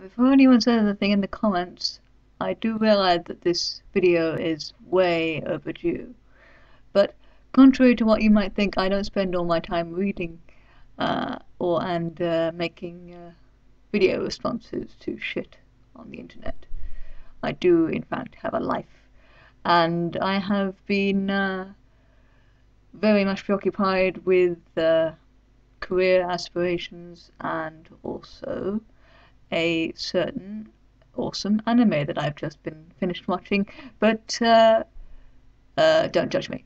before anyone says anything in the comments, I do realize that this video is way overdue. But contrary to what you might think, I don't spend all my time reading uh, or and uh, making uh, video responses to shit on the internet. I do, in fact, have a life, and I have been uh, very much preoccupied with uh, career aspirations and also a certain awesome anime that I've just been finished watching, but uh, uh, don't judge me.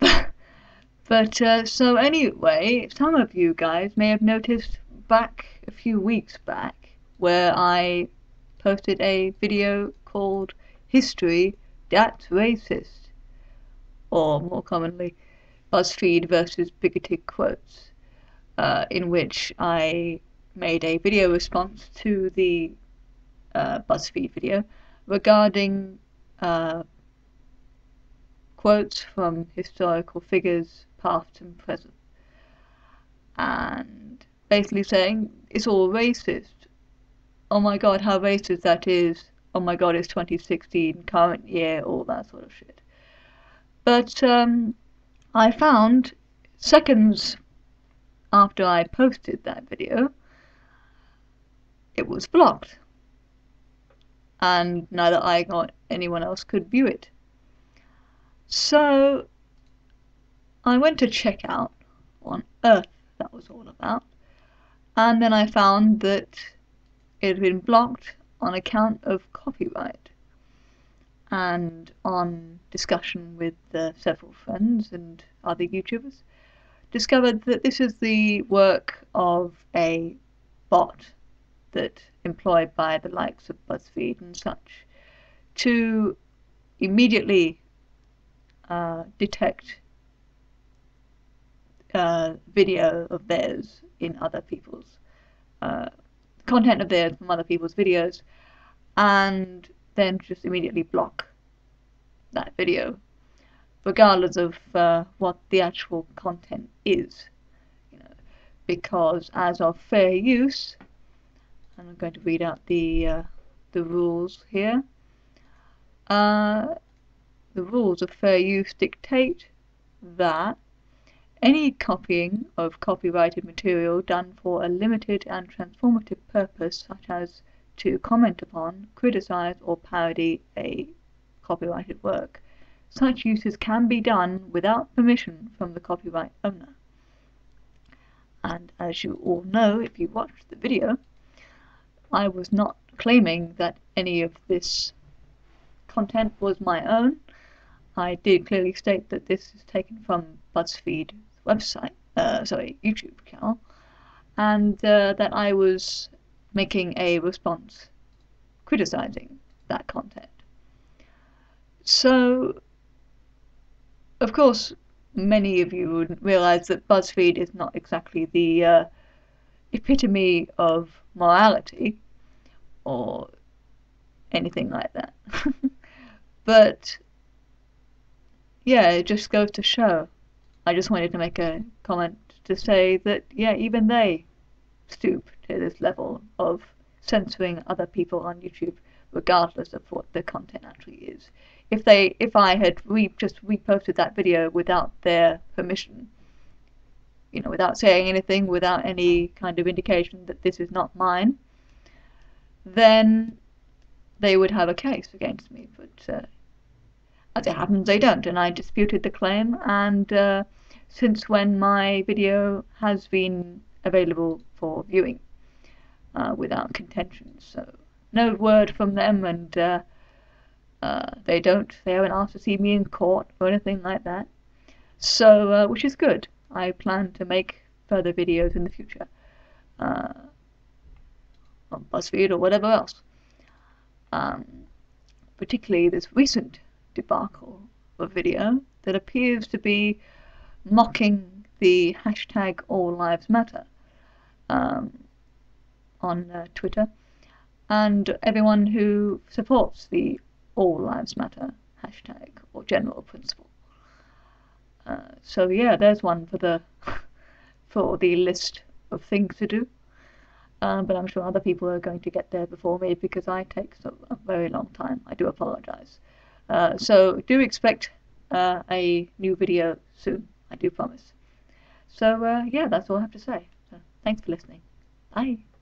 but uh, so anyway, some of you guys may have noticed back a few weeks back where I posted a video called History That's Racist, or more commonly, BuzzFeed versus bigoted quotes, uh, in which I made a video response to the uh, BuzzFeed video regarding uh, quotes from historical figures, past and present, and basically saying it's all racist. Oh my god, how racist that is. Oh my god, it's 2016, current year, all that sort of shit. But um, I found seconds after I posted that video, it was blocked. And neither I nor anyone else could view it. So I went to check out on earth that was all about. And then I found that it had been blocked on account of copyright. And on discussion with uh, several friends and other YouTubers, discovered that this is the work of a bot that employed by the likes of BuzzFeed and such to immediately uh, detect uh, video of theirs in other people's uh, content of theirs from other people's videos and then just immediately block that video regardless of uh, what the actual content is you know because as of fair use I'm going to read out the uh, the rules here uh, the rules of fair use dictate that any copying of copyrighted material done for a limited and transformative purpose, such as to comment upon, criticize, or parody a copyrighted work, such uses can be done without permission from the copyright owner. And as you all know, if you watched the video, I was not claiming that any of this content was my own. I did clearly state that this is taken from BuzzFeed website, uh, sorry, YouTube channel, and uh, that I was making a response criticizing that content. So, of course, many of you would realize that BuzzFeed is not exactly the uh, epitome of morality or anything like that. but yeah, it just goes to show I just wanted to make a comment to say that, yeah, even they stoop to this level of censoring other people on YouTube, regardless of what the content actually is. If they, if I had re- just reposted that video without their permission, you know, without saying anything, without any kind of indication that this is not mine, then they would have a case against me. But uh, as it happens, they don't, and I disputed the claim, and uh, since when my video has been available for viewing uh, without contention. So no word from them, and uh, uh, they don't. They haven't asked to see me in court or anything like that. So uh, which is good. I plan to make further videos in the future uh, on BuzzFeed or whatever else. Um, particularly this recent debacle of video that appears to be mocking the hashtag All Lives Matter um, on uh, Twitter, and everyone who supports the All Lives Matter hashtag or general principle. Uh, so yeah, there's one for the for the list of things to do. um, but I'm sure other people are going to get there before me because I take so a very long time. I do apologize. Uh, so do expect uh, a new video soon. I do promise. So uh, yeah, that's all I have to say. So, thanks for listening. Bye.